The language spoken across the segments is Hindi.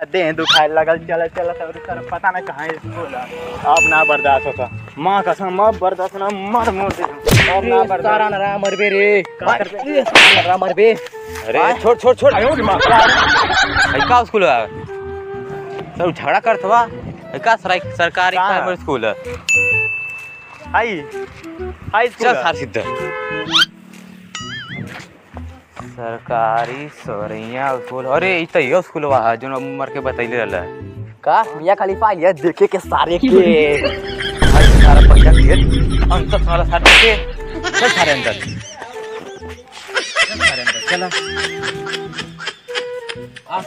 देह दुखाए लगल चल चल सर सर पता नहीं कहाँ अब ना बर्दाश्त होता। माँ कसम अब बर्दाश्त ना मर मोर अब ना सारा बर्दाश्त नरा मरबे रे। सारा मरबे अरे छोड़ छोड़ छोड़। आयो रे माँ। का स्कूल है? सब झगड़ा करत बा। का सरकारी प्राइमरी स्कूल है? हाई। हाई स्कूल चल सार सिद्ध। सरकारी सोरैया स्कूल। अरे ई त यो स्कूल है जो उम्र के बतैले रहला। का? मियाँ खलीफा लिया देखे के सारे के आज सारा पैसा दिए अंतर सारा साथ के चल सारे अंदर। चल सारे अंदर चला आ।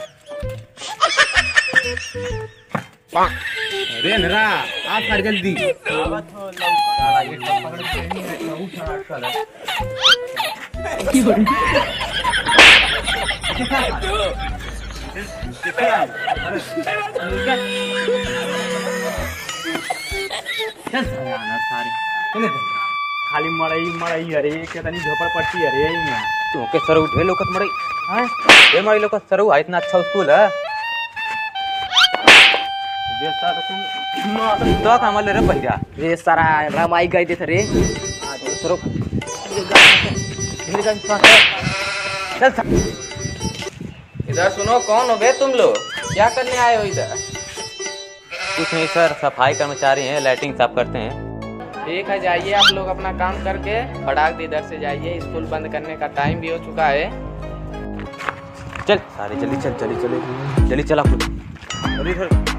अरे नरा आ सारे जल्दी है खाली मड़ई मड़ई अरे कितनी झोपड़पट्टी अरे तू के सर उठे लोकत मरे हैं? ये मरे लोकत सर इतना अच्छा स्कूल है? तो काम ले रे पहिरा रे सारा रामाई गए थे रे सरो चल इधर सुनो कौन हो बे तुम लोग? क्या करने आए हो इधर? कुछ नहीं सर सफ़ाई कर्मचारी हैं लाइटिंग साफ़ करते हैं। ठीक है जाइए आप लोग अपना काम करके फटाक से इधर से जाइए स्कूल बंद करने का टाइम भी हो चुका है। चल सारे जल्दी चल जल्दी चले जल्दी चला खुद अरे इधर अरे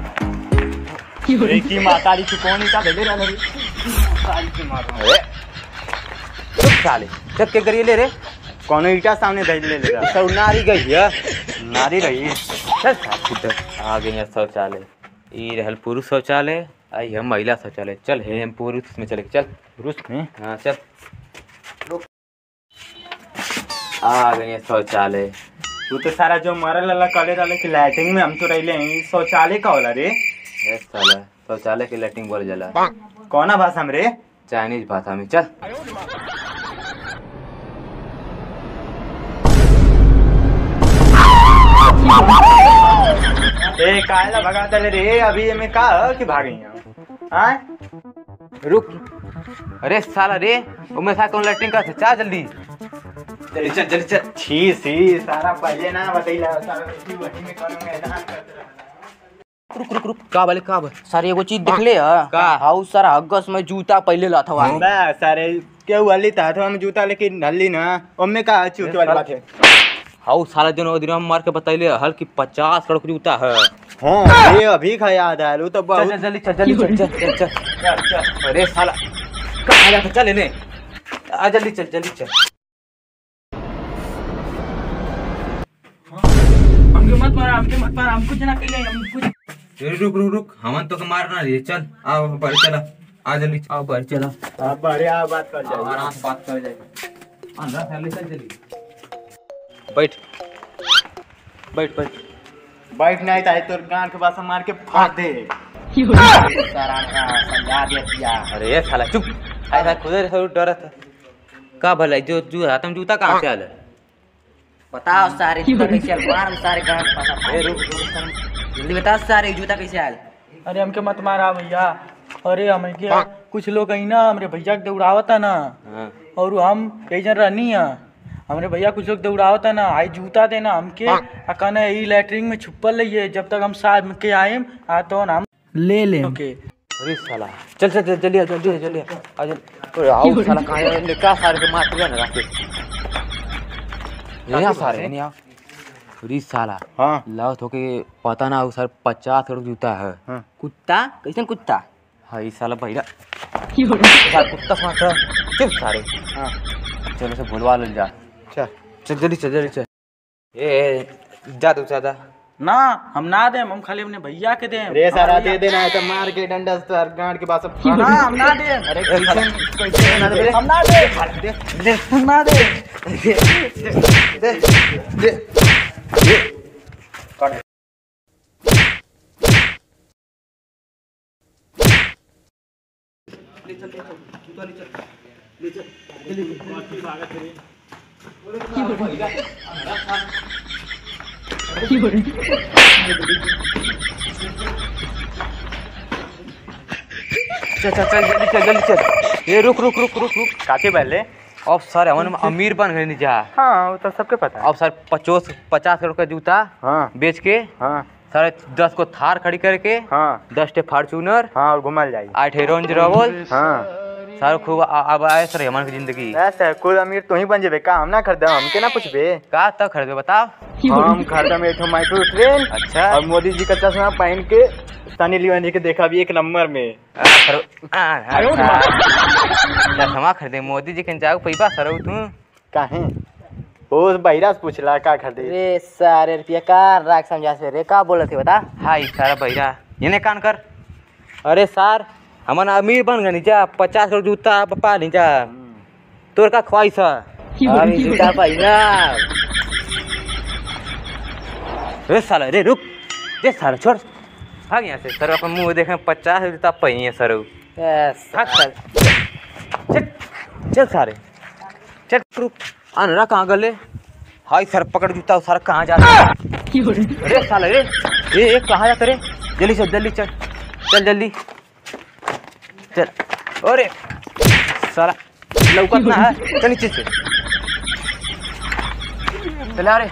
की मातारी की कौन इता भेले रहल रे मातारी की मार अरे चुप साले चल के करिए ले रे कोनो ईटा सामने धैल ले ले रहा सब नारी गई है नारी रही चल साथ आ गए हैं शौचालय। ये रहल पुरुष शौचालय आई हम महिला शौचालय। चल हे हम पुरुष में चले चल। पुरुष में? हाँ चल। आ गए हैं शौचालय। तू तो सारा जो मरल लला कले रहले कि लाइटिंग में हम तो रहले हैं शौचालय का होला रे। शौचालय की लेटिंग बोल जाला कौना भाषा में रे? चाइनीज़ भाषा में चल। ए कायला भगा दले रे अभी में का कि भागे हाँ? रुक। अरे साला रे उमे था कौन लेटिंग का चा जल्दी। जल्दी चल चल। छी सी सारा पहले ना बतैला सारा वही में करूँगा ऐसा रुक रुक रुक का बोले का बोले? सारे एगो चीज़ देख ले का? हाउ सारा अगस्त में जूता पहले ला था बा सारे केहू वाली था तो हम जूता लेके ढल्ली ना। ओमे का चूके वाली बात है? हाउ साला दिन वो दिन हम मार के बतैले हल की पचास करोड़ जूता है। हाँ ये अभी का याद आया वो तो चल बहुत चल जल्दी चल जल्दी चल चल चल अरे साला कहाँ जाता चल इन्हें? आ जल्दी चल जल्दी चल। हमके मत मारा हमके मत मारा हमको जना के हम कुछ अरे रुक रुक रुक। हमन तो मारना रे चल आओ पर चला। आ जल्दी आओ पर चला। अब बढ़िया बात कर जाए आराम से बात कर जाएगा। अंदर फैमिली चल। जल्दी बैठ। बैठ बैठ। बैठ नहीं तो गांड के पास मार के फाड़ दे। सारा का समझा दिया किया अरे ये साला चुप। ऐसा खुद से डरा था का भला जो जो हाथ में जूता कहाँ से आला? बताओ सारे जूता कैसे मार सारे गांड पासा रुक रुक रुक। जल्दी बता सारे जूता कैसे आयल अरे हमके मत मारा भैया। अरे हमें के कुछ लोग आई ना हमरे भैया के दौड़ावता ना। हाँ। और हम कई जन रहनी है। हमरे भैया कुछ लोग दौड़ावता ना आई जूता देना हमके। आ कहना ई लैटरिन में छुपल रहिए जब तक हम साथ के आए आ तो हम ले ले ओके। अरे साला चल चल चल जल्दी आ जल्दी आ, जल्दी आ, आ जल्दी। अरे आओ साला कहाँ है? ले का सारे के मार के ना राके यहाँ सारे नहीं आओ अरे साला। हाँ। लाओ तो के पता ना हो सर पचास करोड़ जूता है। कुत्ता? कैसे कुत्ता? हाँ ये साला भैया। कुत्ता समाता चुप सारे। हाँ। चलो से बुलवा ले जा। चल चल जल्दी चल जल्दी चल। ए जा तू ज़्यादा। ना हम ना दे हम खाली अपने भैया के दे रे सारा दे देना है तो मार के डंडा से गांड के पास ना हम ना दे अरे कैसे कैसे ना दे। हम ना दे हम चल चल चल चल जल्दी चल चल चल जल्दी चल। जल्दी चल ये रुक रुक रुक रुक रुक। काते पहले अब सर हमन अमीर बन गए जा। हाँ वो तो सबके पता है। अब सर पचास पचास करोड़ का जूता हाँ। बेच के हाँ। सर दस को थार खड़ी करके हाँ। दस टे फार्चूनर हाँ और घुमल जाई। आठ रेंज रोवर हाँ। सर खूब अब आए सर हमन की ज़िंदगी। ऐसा कुल अमीर तू ही बन जेबे का हम ना खरीदा हमके ना पूछबे? का तक खरीदे बताओ। हम खरीदा में एक माइक्रो ट्रेन अच्छा। और मोदी जी का चश्मा पहन के सनी लियोनी के देखा भी एक नंबर में। सर। चश्मा खरीदे मोदी जी के जाओ पैसा सर तू काहे? ओ बहिरा से पूछला का खरीदे रे सारे रुपया का राख समझा से रे का बोलत है बता? हाय सारा बहिरा ये कान कर। अरे सर हमन अमीर बन गए नीचा पचास करोड़ जूता पप्पा नीचा। तोर का ख्वाहिश है। अभी जूता पहिना। रे साला रे रुक। रे साला छोड़। भाग यहाँ से सर अपन मुँह देखे पचास जूता पहिए सर। साल। चल चल सारे। चल रुक अनरा कहाँ गले? हाय सर, पकड़ जूता सर कहाँ जा अरे साला रे ए ए, कहाँ जाता रे? जल्दी चल जल्दी चल। चल जल्दी। चल। अरे, साला लौकत ना है। चल नीचे से। चल अरे